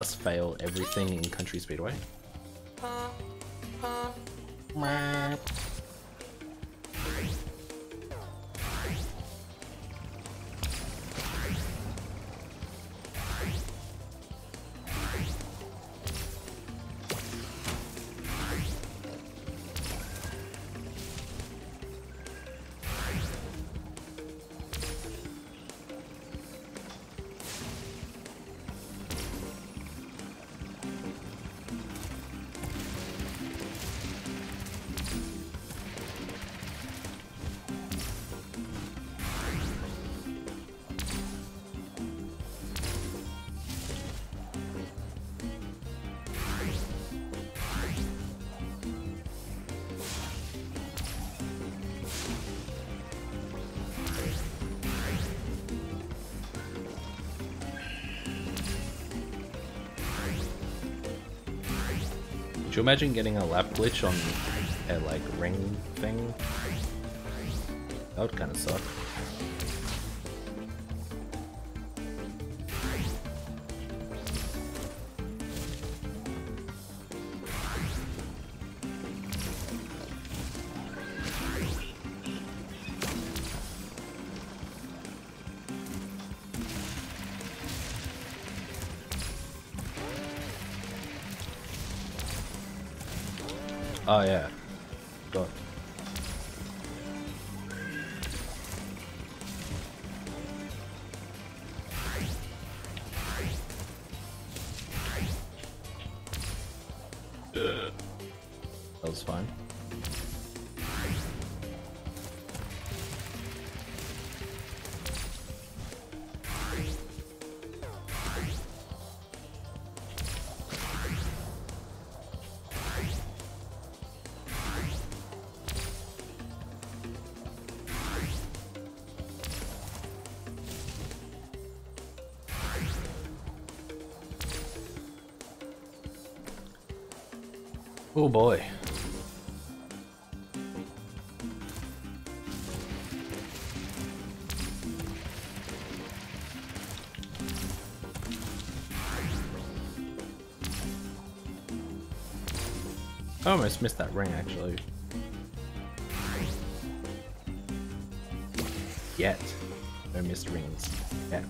us fail everything in Country Speedway. You imagine getting a lap glitch on a like ring thing? That would kind of suck. Oh yeah. God. That was fine. Oh boy. I almost missed that ring actually. Yet. No missed rings. Yet.